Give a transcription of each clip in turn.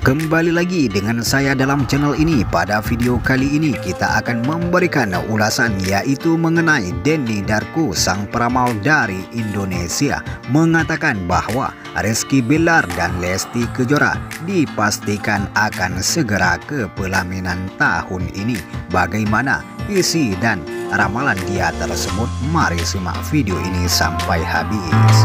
Kembali lagi dengan saya dalam channel ini. Pada video kali ini kita akan memberikan ulasan yaitu mengenai Denny Darko sang peramal dari Indonesia Mengatakan bahwa Rizky Bilar dan Lesti Kejora dipastikan akan segera ke pelaminan tahun ini. Bagaimana isi dan ramalan dia tersebut? Mari simak video ini sampai habis.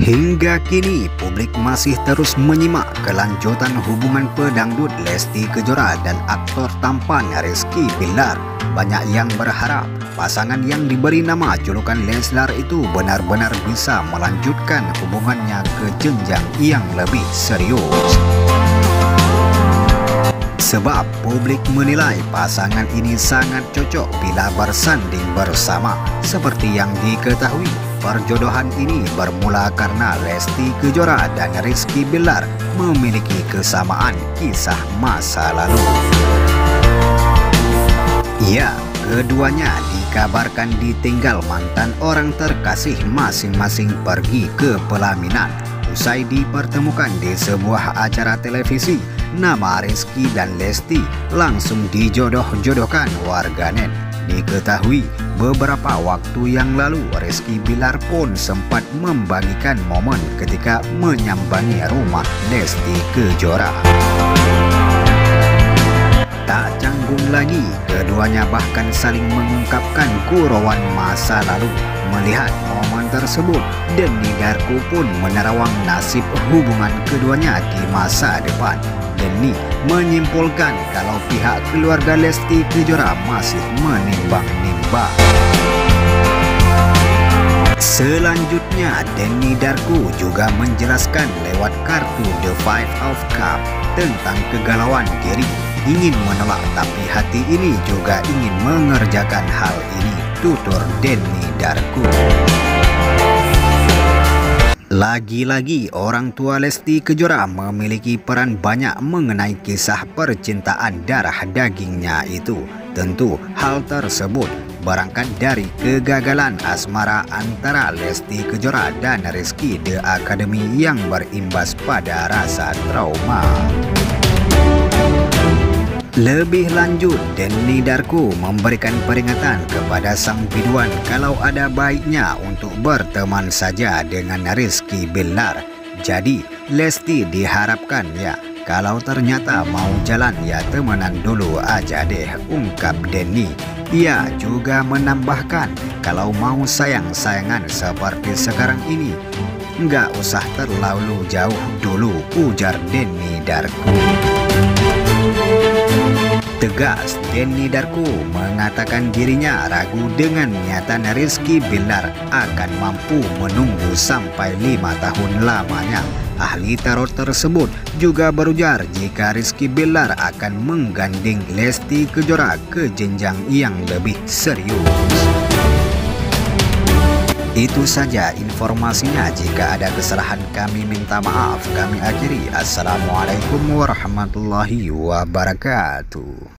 Hingga kini, publik masih terus menyimak kelanjutan hubungan pedangdut Lesti Kejora dan aktor tampan Rizky Bilar. Banyak yang berharap pasangan yang diberi nama julukan Leslar itu benar-benar bisa melanjutkan hubungannya ke jenjang yang lebih serius. Sebab publik menilai pasangan ini sangat cocok bila bersanding bersama seperti yang diketahui Perjodohan ini bermula karena Lesti Kejora dan Rizky Bilar memiliki kesamaan kisah masa lalu. Ya, keduanya dikabarkan ditinggal mantan orang terkasih masing-masing pergi ke pelaminan. Usai dipertemukan di sebuah acara televisi, nama Rizky dan Lesti langsung dijodoh-jodohkan warganet. Diketahui beberapa waktu yang lalu Rizky Bilar pun sempat membagikan momen ketika menyambangi rumah Lesti Kejora. Tak canggung lagi, keduanya bahkan saling mengungkapkan gurauan masa lalu. Melihat momen tersebut, Denny Darko pun menerawang nasib hubungan keduanya di masa depan. Denny menyimpulkan kalau pihak keluarga Lesti Kejora masih menimbang-nimbang. Selanjutnya, Denny Darko juga menjelaskan lewat kartu The Five of Cup tentang kegalauan diri ingin menolak tapi hati ini juga ingin mengerjakan hal ini tutur Denny Darko. Lagi-lagi orang tua Lesti Kejora memiliki peran banyak mengenai kisah percintaan darah dagingnya itu. Tentu hal tersebut berangkat dari kegagalan asmara antara Lesti Kejora dan Rizky The Academy yang berimbas pada rasa trauma. Lebih lanjut, Denny Darko memberikan peringatan kepada sang biduan kalau ada baiknya untuk berteman saja dengan Rizky Bilar. Jadi, Lesti diharapkan ya, kalau ternyata mau jalan ya temenan dulu aja deh, ungkap Denny. Ia juga menambahkan kalau mau sayang-sayangan seperti sekarang ini, nggak usah terlalu jauh dulu, ujar Denny Darko. Tegas, Denny Darko mengatakan dirinya ragu dengan niatan Rizky Bilar akan mampu menunggu sampai lima tahun lamanya. Ahli tarot tersebut juga berujar jika Rizky Bilar akan menggandeng Lesti Kejora ke jenjang yang lebih serius. Itu saja informasinya. Jika ada kesalahan kami minta maaf. Kami akhiri. Assalamualaikum warahmatullahi wabarakatuh.